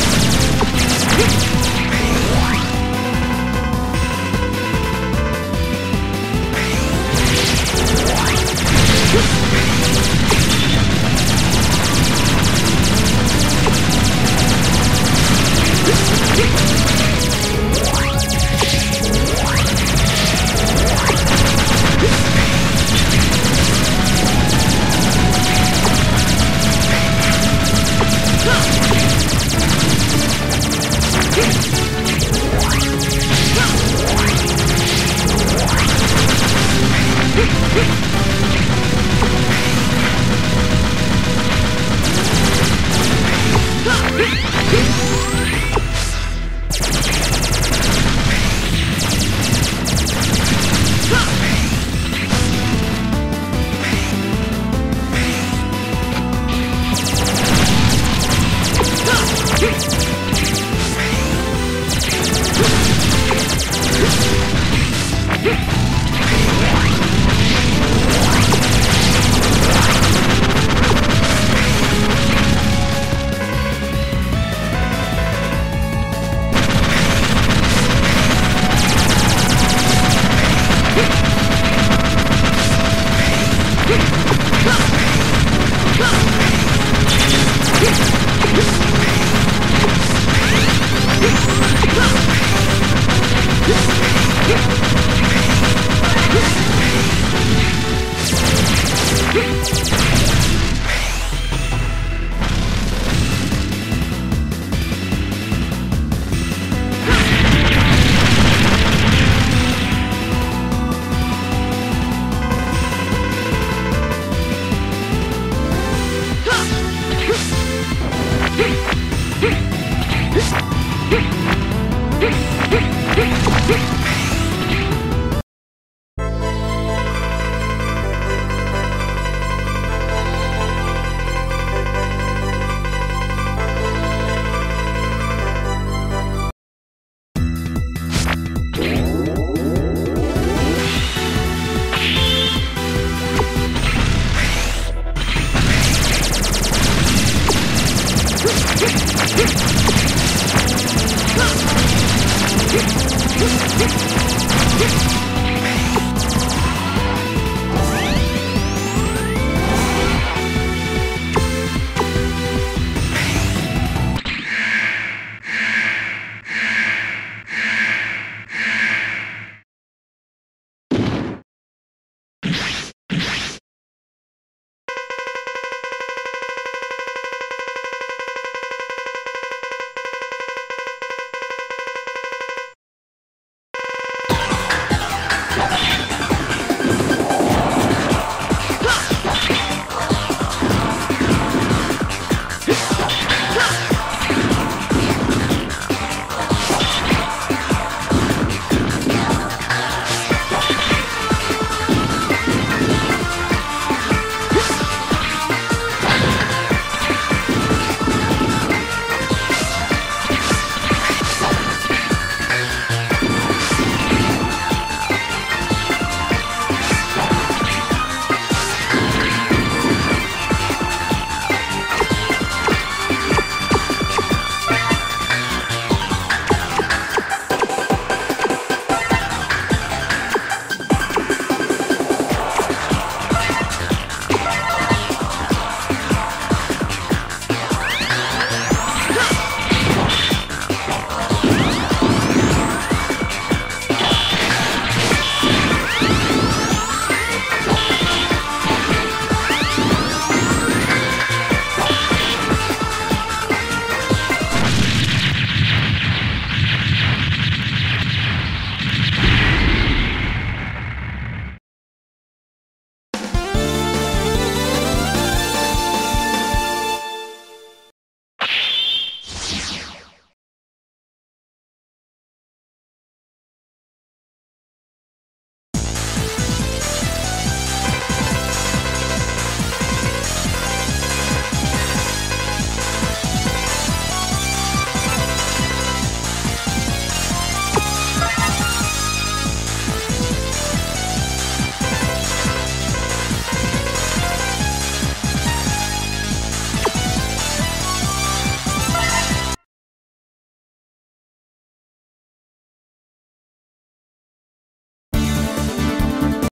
Yeah. Ha ha ha!